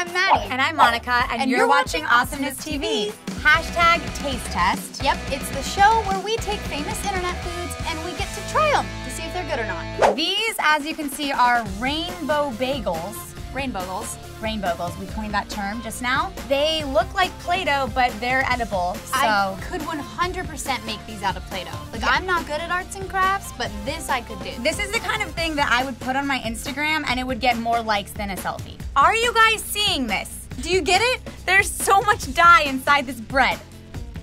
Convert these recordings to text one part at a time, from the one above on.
I'm Maddy. And I'm Monica, and, And you're, you're watching watching Awesomeness TV. Hashtag taste test. Yep, it's the show where we take famous internet foods and we get to try them to see if they're good or not. These, as you can see, are rainbow bagels. Rainbowgles. Rainbowgles, we coined that term just now. They look like Play-Doh, but they're edible. So I could 100% make these out of Play-Doh. Like, I'm not good at arts and crafts, but this I could do. This is the kind of thing that I would put on my Instagram and it would get more likes than a selfie. Are you guys seeing this? Do you get it? There's so much dye inside this bread.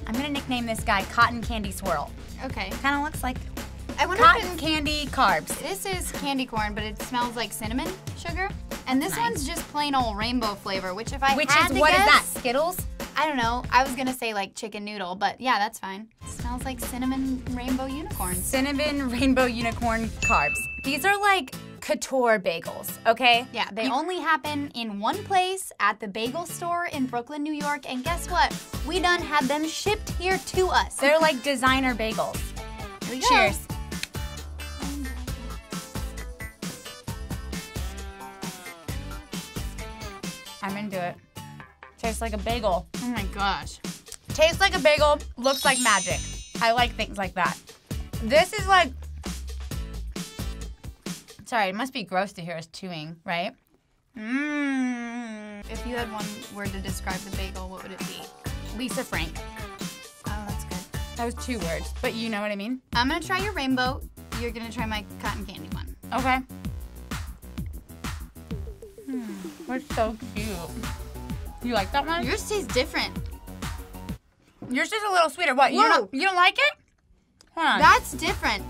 I'm gonna nickname this guy Cotton Candy Swirl. Okay. Kind of looks like I wonder cotton candy carbs. This is candy corn, but it smells like cinnamon sugar. And this Nice. one's just plain old rainbow flavor, which if I Which had is to what is guess, that? Skittles? I don't know. I was gonna say like chicken noodle, but yeah, that's fine. smells like cinnamon rainbow unicorns. Cinnamon rainbow unicorn carbs. These are like couture bagels, okay? Yeah, they only happen in one place at the bagel store in Brooklyn, New York. And guess what? We done had them shipped here to us. They're like designer bagels. Here we go. Cheers. I'm into it. Tastes like a bagel. Oh my gosh. Tastes like a bagel, looks like magic. I like things like that. This is like. Sorry, it must be gross to hear us chewing, right? Mmm. If you had one word to describe the bagel, what would it be? Lisa Frank. Oh, that's good. That was two words, but you know what I mean? I'm gonna try your rainbow. You're gonna try my cotton candy one. Okay. Hmm, that's so cute. You like that one? Yours tastes different. Yours is a little sweeter. What? You don't, you don't like it? Hold on. That's different.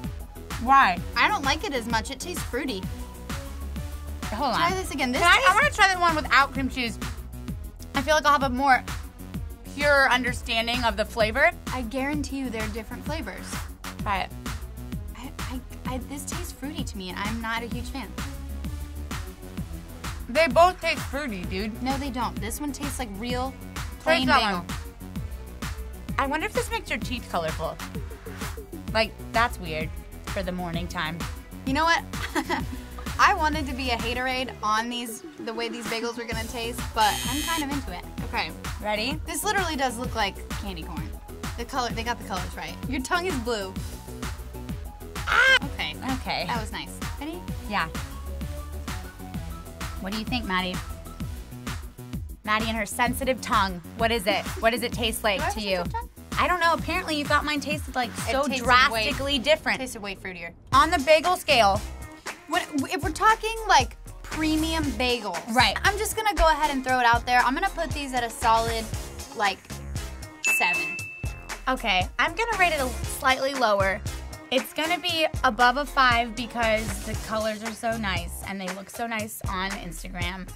Why? I don't like it as much. It tastes fruity. Hold on. Try this again. This I, I want to try the one without cream cheese. I feel like I'll have a more pure understanding of the flavor. I guarantee you they're different flavors. Try it. I, I, I, this tastes fruity to me, and I'm not a huge fan. They both taste fruity, dude. No, they don't. This one tastes like real plain bagel. I wonder if this makes your teeth colorful. Like, that's weird for the morning time. You know what? I wanted to be a haterade on these, the way these bagels were gonna taste, but I'm kind of into it. Okay, Ready? this literally does look like candy corn. The color, they got the colors right. Your tongue is blue. Ah! Okay, Okay. that was nice. Ready? Yeah. What do you think, Maddy? Maddy and her sensitive tongue. What is it? What does it taste like Do I have to you? I don't know. Apparently, you thought mine tasted like so tasted drastically different. Tasted way fruitier. On the bagel scale, What, if we're talking like premium bagels, Right. I'm just gonna go ahead and throw it out there. I'm gonna put these at a solid, like, seven. okay, I'm gonna rate it a slightly lower. It's gonna be above a five because the colors are so nice and they look so nice on Instagram.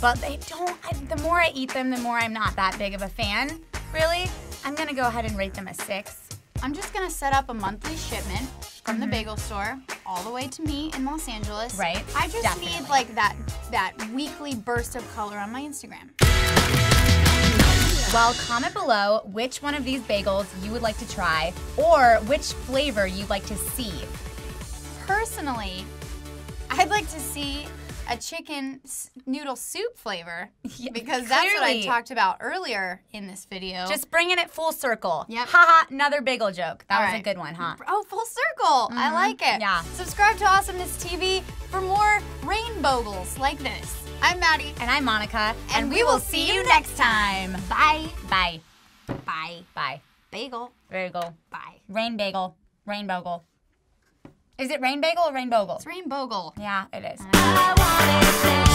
But they don't, I, the more I eat them, the more I'm not that big of a fan, really. I'm gonna go ahead and rate them a six. I'm just gonna set up a monthly shipment from the bagel store all the way to me in Los Angeles. Mm-hmm. Right, I just definitely. need like that that weekly burst of color on my Instagram. Well, comment below which one of these bagels you would like to try or which flavor you'd like to see. Personally, I'd like to see a chicken noodle soup flavor because that's what I talked about earlier in this video. Just bringing it full circle. Yep. Haha, another bagel joke. That All was a good one, huh? Oh, full circle. I mm-hmm. like it. yeah. Subscribe to Awesomeness TV for more rainbowgles like this. I'm Maddy. And I'm Monica, And we will see you next time. Bye. Bye. Bye. Bye. Bagel. Bagel. Bye. Rain bagel. Rain bagel. Is it rain bagel or rain bogle? It's rainbogle. Yeah, it is.